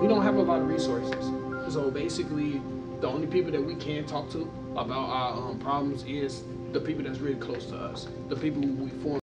we don't have a lot of resources. So basically, the only people that we can talk to about our um, problems is the people that's really close to us, the people we form